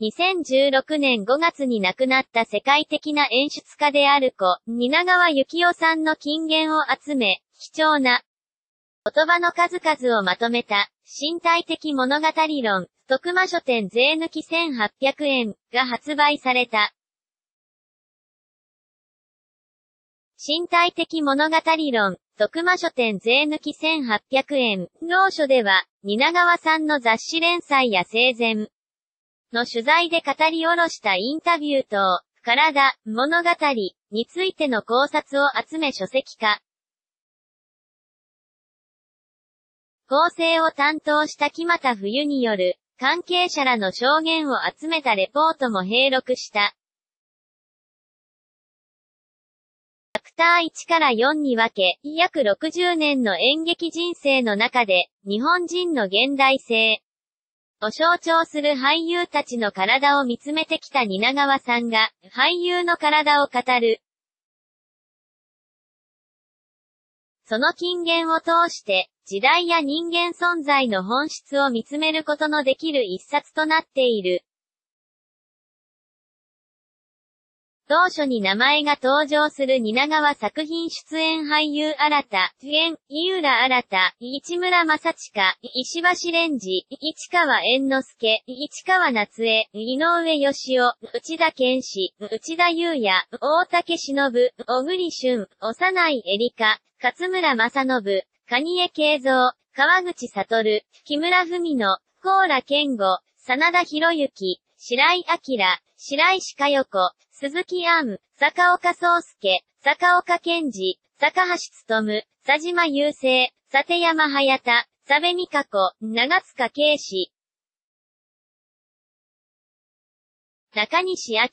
2016年5月に亡くなった世界的な演出家である子、蜷川幸雄さんの金言を集め、貴重な言葉の数々をまとめた、身体的物語論、徳間書店税抜き1800円が発売された。身体的物語論、徳間書店税抜き1800円。同書では、蜷川さんの雑誌連載や生前の取材で語り下ろしたインタビューと、体、物語についての考察を集め書籍化。構成を担当した木又冬による、関係者らの証言を集めたレポートも併録した。ター1から4に分け、約60年の演劇人生の中で、日本人の現代性を象徴する俳優たちの体を見つめてきた蜷川さんが、俳優の体を語る。その金言を通して、時代や人間存在の本質を見つめることのできる一冊となっている。当初に名前が登場する蜷川作品出演俳優新田、主演、井浦新市村正親、石橋蓮司、市川猿之助、市川夏江、井上義雄、内田健志、内田優也、大竹忍、小栗旬、幼いエリカ、勝村正信、蟹江慶三、川口悟、木村文乃、高良健吾、真田博之、白井明、白石佳代子、鈴木杏、坂岡宗介、坂岡健二、坂橋努、佐島雄生、立山隼田、佐部美香子、長塚圭史。中西明、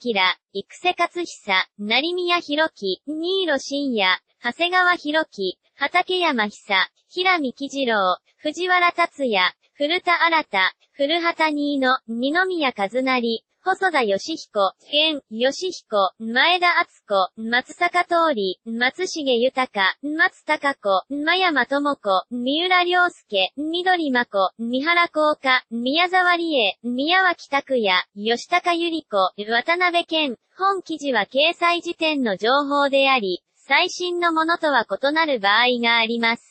育瀬勝久、成宮博樹、新色深也、長谷川博樹、畠山久、平見喜次郎、藤原達也、古田新太古畑新野、二宮和成、細田義彦、現、義彦、前田敦子、松坂通り、松重豊、松高子、真山智子、三浦良介、緑真子、三原幸香、宮沢理恵、宮脇拓也、吉高由里子、渡辺健、本記事は掲載時点の情報であり、最新のものとは異なる場合があります。